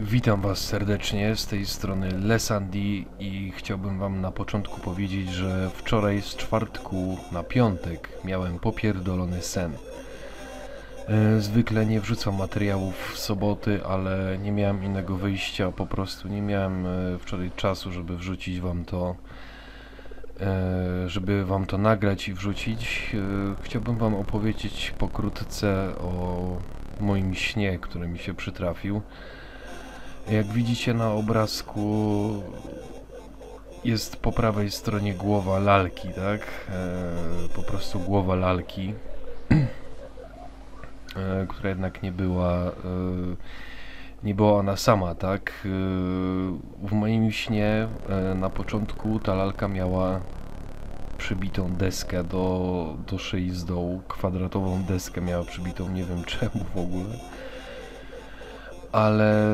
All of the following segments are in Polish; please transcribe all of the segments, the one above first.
Witam Was serdecznie z tej strony Lesandi i chciałbym Wam na początku powiedzieć, że wczoraj z czwartku na piątek miałem popierdolony sen. E, Zwykle nie wrzucam materiałów w soboty, ale nie miałem innego wyjścia, po prostu nie miałem e, wczoraj czasu, żeby wrzucić Wam to, e, żeby Wam to nagrać i wrzucić. Chciałbym Wam opowiedzieć pokrótce o moim śnie, który mi się przytrafił. Jak widzicie na obrazku jest po prawej stronie głowa lalki, tak? E, po prostu głowa lalki, e, która jednak nie była e, nie była ona sama, tak? E, w moim śnie e, na początku ta lalka miała przybitą deskę do, do szyi z dołu, kwadratową deskę miała przybitą, nie wiem czemu w ogóle ale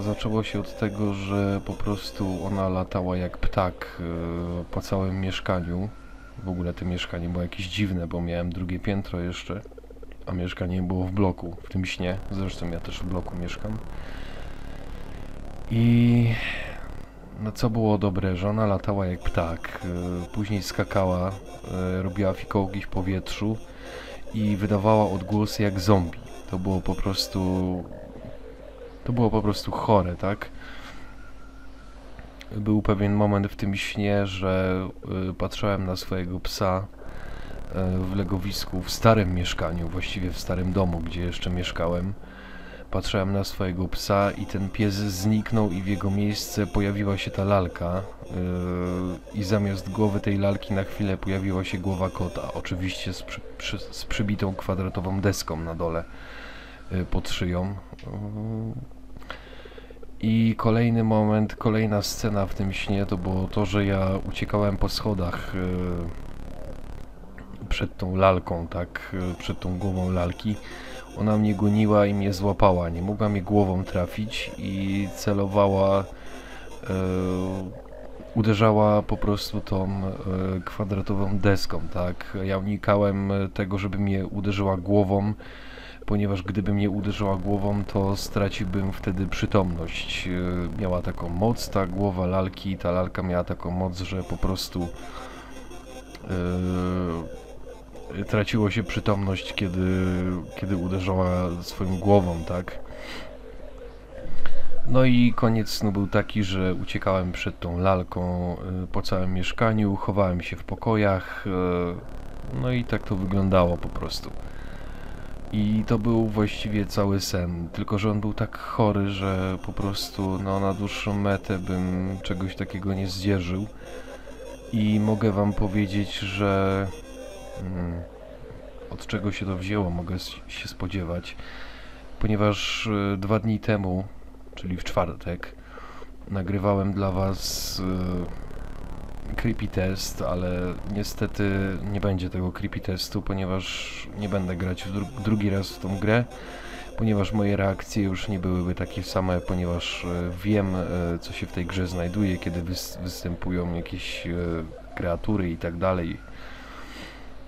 y, zaczęło się od tego, że po prostu ona latała jak ptak y, po całym mieszkaniu. W ogóle to mieszkanie było jakieś dziwne, bo miałem drugie piętro jeszcze, a mieszkanie było w bloku, w tym śnie. Zresztą ja też w bloku mieszkam. I no co było dobre, że ona latała jak ptak, y, później skakała, y, robiła fikołki w powietrzu i wydawała odgłosy jak zombie. To było po prostu to było po prostu chore, tak? Był pewien moment w tym śnie, że y, patrzyłem na swojego psa y, w legowisku, w starym mieszkaniu, właściwie w starym domu, gdzie jeszcze mieszkałem. Patrzyłem na swojego psa i ten pies zniknął i w jego miejsce pojawiła się ta lalka y, i zamiast głowy tej lalki na chwilę pojawiła się głowa kota, oczywiście z, przy, przy, z przybitą kwadratową deską na dole pod szyją. Y, I kolejny moment, kolejna scena w tym śnie to było to, że ja uciekałem po schodach y, przed tą lalką, tak, y, przed tą głową lalki. Ona mnie goniła i mnie złapała. Nie mogła mnie głową trafić i celowała, y, uderzała po prostu tą y, kwadratową deską, tak. Ja unikałem y, tego, żeby mnie uderzyła głową ponieważ gdyby mnie uderzyła głową, to straciłbym wtedy przytomność. Yy, Miała taką moc ta głowa lalki, ta lalka miała taką moc, że po prostu yy, traciło się przytomność, kiedy, kiedy uderzała swoją głową, tak? No i koniec snu był taki, że uciekałem przed tą lalką yy, po całym mieszkaniu, chowałem się w pokojach, no i tak to wyglądało po prostu. I to był właściwie cały sen, tylko że on był tak chory, że po prostu no, na dłuższą metę bym czegoś takiego nie zdzierżył. I mogę wam powiedzieć, że mm, od czego się to wzięło, mogę się spodziewać, ponieważ y, dwa dni temu, czyli w czwartek, nagrywałem dla was y, creepy test, ale niestety nie będzie tego creepy testu, ponieważ nie będę grać dru drugi raz w tą grę, ponieważ moje reakcje już nie byłyby takie same, ponieważ e, wiem, e, co się w tej grze znajduje, kiedy wys występują jakieś e, kreatury i tak dalej.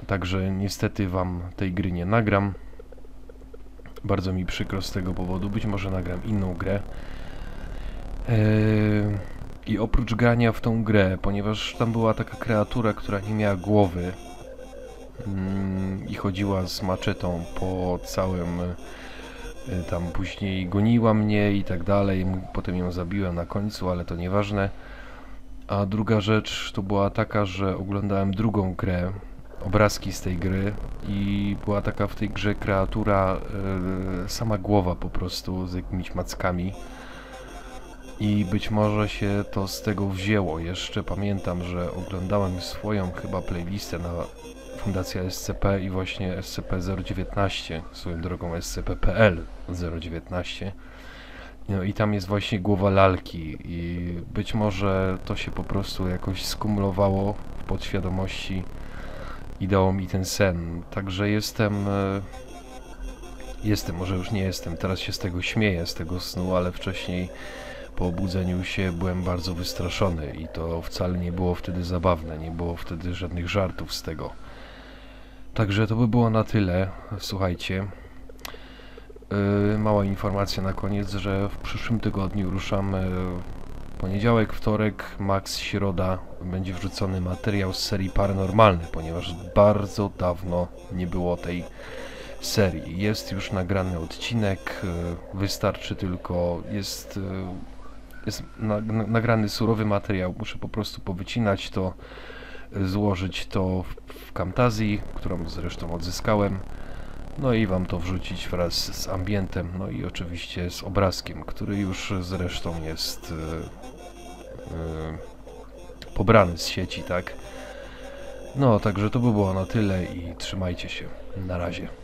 Także niestety wam tej gry nie nagram. Bardzo mi przykro z tego powodu. Być może nagram inną grę. Eee, I oprócz grania w tą grę, ponieważ tam była taka kreatura, która nie miała głowy mm, i chodziła z maczetą po całym y, tam później goniła mnie i tak dalej, potem ją zabiłem na końcu, ale to nieważne. A druga rzecz to była taka, że oglądałem drugą grę, obrazki z tej gry i była taka w tej grze kreatura, y, sama głowa po prostu z jakimiś mackami. I być może się to z tego wzięło. Jeszcze pamiętam, że oglądałem swoją chyba playlistę na Fundacja SCP i właśnie SCP-019, swoją drogą SCP-PL 019. No i tam jest właśnie głowa lalki i być może to się po prostu jakoś skumulowało w podświadomości i dało mi ten sen. Także jestem... e, Jestem, może już nie jestem, teraz się z tego śmieję, z tego snu, ale wcześniej po obudzeniu się byłem bardzo wystraszony i to wcale nie było wtedy zabawne, nie było wtedy żadnych żartów z tego. Także to by było na tyle. Słuchajcie. y, mała informacja na koniec, że w przyszłym tygodniu ruszamy poniedziałek, wtorek, max środa będzie wrzucony materiał z serii Paranormalny, ponieważ bardzo dawno nie było tej serii. Jest już nagrany odcinek, y, wystarczy tylko, jest, y, jest na, na, nagrany surowy materiał, muszę po prostu powycinać to, y, złożyć to w, w Camtazji, którą zresztą odzyskałem, no i wam to wrzucić wraz z ambientem, no i oczywiście z obrazkiem, który już zresztą jest y, y, pobrany z sieci, tak? No, także to by było na tyle i trzymajcie się. Na razie.